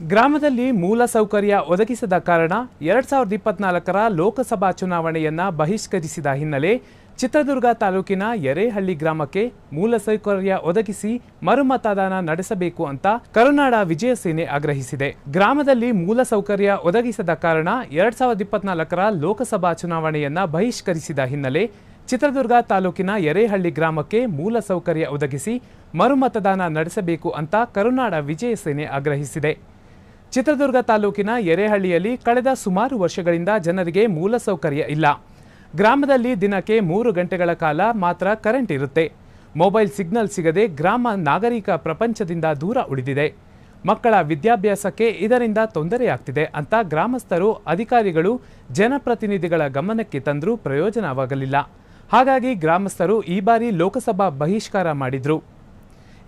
ಗ್ರಾಮದಲ್ಲಿ ಮೂಲ ಸೌಕರ್ಯ ಒದಗಿಸದ ಕಾರಣ ಎರಡ್ ಸಾವಿರದ ಇಪ್ಪತ್ನಾಲ್ಕರ ಲೋಕಸಭಾ ಚುನಾವಣೆಯನ್ನ ಬಹಿಷ್ಕರಿಸಿದ ಹಿನ್ನೆಲೆ ಚಿತ್ರದುರ್ಗ ತಾಲೂಕಿನ ಎರೇಹಳ್ಳಿ ಗ್ರಾಮಕ್ಕೆ ಮೂಲ ಸೌಕರ್ಯ ಒದಗಿಸಿ ಮರುಮತದಾನ ನಡೆಸಬೇಕು ಅಂತ ಕರುನಾಡ ವಿಜಯ ಸೇನೆ ಆಗ್ರಹಿಸಿದೆ. ಗ್ರಾಮದಲ್ಲಿ ಮೂಲಸೌಕರ್ಯ ಒದಗಿಸದ ಕಾರಣ ಎರಡ್ ಸಾವಿರದ ಇಪ್ಪತ್ನಾಲ್ಕರ ಲೋಕಸಭಾ ಚುನಾವಣೆಯನ್ನ ಬಹಿಷ್ಕರಿಸಿದ ಹಿನ್ನೆಲೆ ಚಿತ್ರದುರ್ಗ ತಾಲೂಕಿನ ಎರೇಹಳ್ಳಿ ಗ್ರಾಮಕ್ಕೆ ಮೂಲ ಸೌಕರ್ಯ ಒದಗಿಸಿ ಮರುಮತದಾನ ನಡೆಸಬೇಕು ಅಂತ ಕರುನಾಡ ವಿಜಯ ಸೇನೆ ಆಗ್ರಹಿಸಿದೆ. ಚಿತ್ರದುರ್ಗ ತಾಲೂಕಿನ ಎರೆಹಳ್ಳಿಯಲ್ಲಿ ಕಳೆದ ಸುಮಾರು ವರ್ಷಗಳಿಂದ ಜನರಿಗೆ ಮೂಲಸೌಕರ್ಯ ಇಲ್ಲ. ಗ್ರಾಮದಲ್ಲಿ ದಿನಕ್ಕೆ ಮೂರು ಗಂಟೆಗಳ ಕಾಲ ಮಾತ್ರ ಕರೆಂಟ್ ಇರುತ್ತೆ. ಮೊಬೈಲ್ ಸಿಗ್ನಲ್ ಸಿಗದೆ ಗ್ರಾಮ ನಾಗರಿಕ ಪ್ರಪಂಚದಿಂದ ದೂರ ಉಳಿದಿದೆ. ಮಕ್ಕಳ ವಿದ್ಯಾಭ್ಯಾಸಕ್ಕೆ ಇದರಿಂದ ತೊಂದರೆಯಾಗ್ತಿದೆ ಅಂತ ಗ್ರಾಮಸ್ಥರು, ಅಧಿಕಾರಿಗಳು, ಜನಪ್ರತಿನಿಧಿಗಳ ಗಮನಕ್ಕೆ ತಂದರೂ ಪ್ರಯೋಜನವಾಗಲಿಲ್ಲ. ಹಾಗಾಗಿ ಗ್ರಾಮಸ್ಥರು ಈ ಬಾರಿ ಲೋಕಸಭಾ ಬಹಿಷ್ಕಾರ ಮಾಡಿದ್ರು.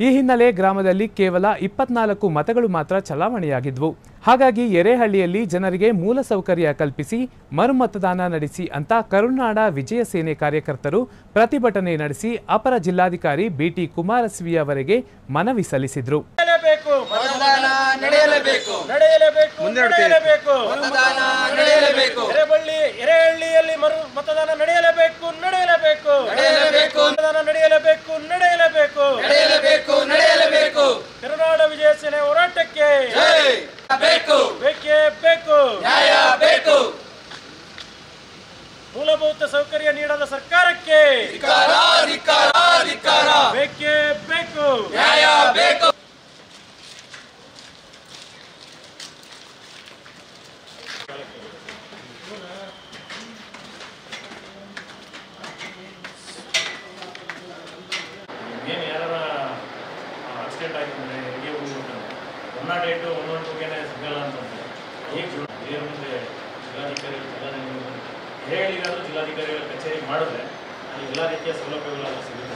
ಈ ಹಿನ್ನೆಲೆ ಗ್ರಾಮದಲ್ಲಿ ಕೇವಲ ಇಪ್ಪತ್ನಾಲ್ಕು ಮತಗಳು ಮಾತ್ರ ಚಲಾವಣೆಯಾಗಿದ್ವು. ಹಾಗಾಗಿ ಎರೆಹಳ್ಳಿಯಲ್ಲಿ ಜನರಿಗೆ ಮೂಲ ಸೌಕರ್ಯ ಕಲ್ಪಿಸಿ ಮರುಮತದಾನ ನಡೆಸಿ ಅಂತ ಕರುನಾಡ ವಿಜಯ ಸೇನೆ ಕಾರ್ಯಕರ್ತರು ಪ್ರತಿಭಟನೆ ನಡೆಸಿ ಅಪರ ಜಿಲ್ಲಾಧಿಕಾರಿ ಬಿಟಿ ಕುಮಾರಸ್ವಿ ಅವರಿಗೆ ಮನವಿ ಸಲ್ಲಿಸಿದ್ರು. ನಡೆಯಲೇಬೇಕು. ಮತದಾನ ನಡೆಯಲೇಬೇಕು. ನಡೆಯಲೇಬೇಕು. ನಡೆಯಲೇಬೇಕು. ಮತದಾನ ನಡೆಯಲೇಬೇಕು. ಎರೆಬಳ್ಳಿ ಎರೆಹಳ್ಳಿಯಲ್ಲಿ ಮತದಾನ ನಡೆಯಲೇಬೇಕು. ನಡೆಯಲೇಬೇಕು. ನಡೆಯಲೇಬೇಕು. ಮತದಾನ ನಡೆಯಲೇಬೇಕು ನಡೆಯಲೇಬೇಕು. ನಡೆಯಲೇಬೇಕು. ನಡೆಯಲೇಬೇಕು ಕರುನಾಡ ವಿಜಯ ಸೇನೆ ಹೋರಾಟಕ್ಕೆ ಜೈ ಬೇಕು ಬೇಕೇ ಬೇಕು ನ್ಯಾಯ ಬೇಕು ಮೂಲಭೂತ ಸೌಕರ್ಯ ನೀಡದ ಸರ್ಕಾರಕ್ಕೆ ಬೇಕೇ ಬೇಕು. ನ್ಯಾಯ ಬೇಕು. ಏನು ಯಾರ ಆಕ್ಸಿಡೆಂಟ್ ಆಗಿದ್ರೆ ಹೇಗೆ ಹೋಗ್ಬೇಕಂದ್ರೆ one naught eight one naught ಟೂಗೆನೆ ಸಿಗಲ್ಲ ಅಂತಂದ್ರೆ ಈಗ ಮುಂದೆ ಜಿಲ್ಲಾಧಿಕಾರಿಗಳು ಜಿಲ್ಲಾಧಿಕಾರಿಗಳು ಹೇಳಿಗಾದ್ರೂ ಜಿಲ್ಲಾಧಿಕಾರಿಗಳ ಕಚೇರಿ ಮಾಡಿದ್ರೆ ಅಲ್ಲಿ ಎಲ್ಲ ರೀತಿಯ ಸೌಲಭ್ಯಗಳೆಲ್ಲ ಸಿಗುತ್ತೆ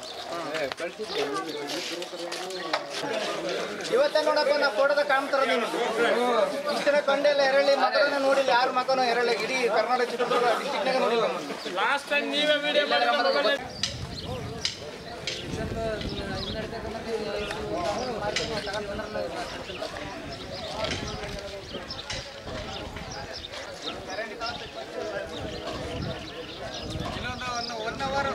ಇವತ್ತೇ ನೋಡಪ್ಪ ನಾ ಫೋಟೋದ ಕಾಣ್ತಾರ ನೀನು? ಇಷ್ಟನ ಕಂಡೆಲ್ಲ ಎರಳಿ ಮಕ್ಕಳನ್ನ ನೋಡಿಲ್ಲ ಯಾರು ಮಕ್ಕನೋ ಎರಳಿ ಇಡೀ ಕರ್ನಾಟಕ ಚಿತ್ರದುರ್ಗ ಡಿಸ್ಟಿಕ್ನಾಗ ನೋಡಿಲ್ಲ ಲಾಸ್ಟ್ ಟೈಮ್ ನೀವೇ ವಿಡಿಯೋ ಮಾಡಿ ಇನ್ನೊಂದು ಒನ್ ಅವರ್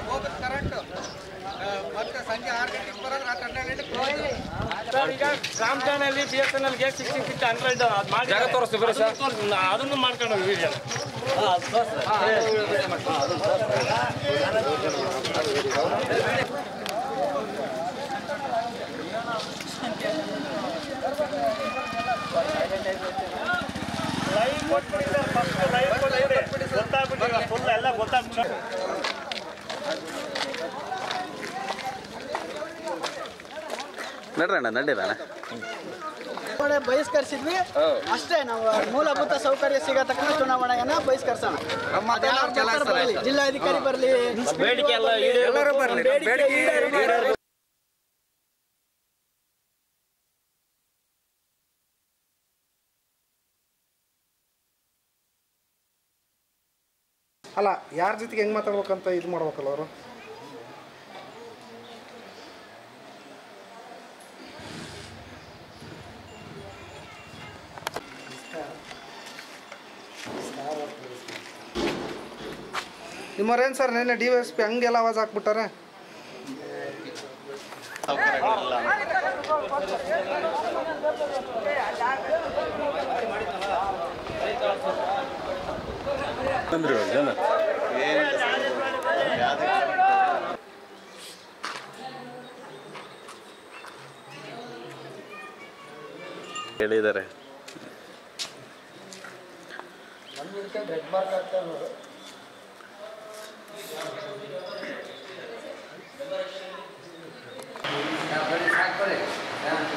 ಈಗ ಗ್ರಾಮ ಠಾಣೆಯಲ್ಲಿ ಬಿ ಎಸ್ ಎನ್ ಎಲ್ಗೆ ಸಿಕ್ಸ್ಟಿ ಸಿಕ್ಸ್ ಹಂಡ್ರೆಡ್ ಅದು ಮಾಡಿ. ಜಾಗ ತೋರಿಸ್ತೀವಿ ಸರ್. ಅದನ್ನು ಮಾಡ್ಕೊಂಡು ಹೋಗಿ ನಡ್ರಣ್ಣ ನಡೀರಣ ಚುನಾವಣೆ ಬಹಿಷ್ಕರಿಸಿದ್ವಿ. ಅಷ್ಟೇ ನಾವು ಮೂಲಭೂತ ಸೌಕರ್ಯ ಸಿಗೋ ತಕ್ಷಣ ಚುನಾವಣೆಯನ್ನ ಬಹಿಷ್ಕರಿಸೋಣ. ಜಿಲ್ಲಾಧಿಕಾರಿ ಬರಲಿ? ಬೇಡಿಕೆ. ಅಲ್ಲ ಯಾರ ಜೊತೆಗೆ ಹೆಂಗೆ ಮಾತಾಡ್ಬೇಕಂತ ಇದು ಮಾಡ್ಬೇಕಲ್ಲ ಅವರು? ನಿಮ್ಮವ್ರೇನು ಸರ್ ನಿನ್ನೆ ಡಿ ಎಸ್ ಪಿ ಹಂಗೆಲ್ಲ ಆವಾಜ್ ಹಾಕ್ಬಿಟ್ಟಾರೆ? ಹೇಳಿದ್ದಾರೆ. neanche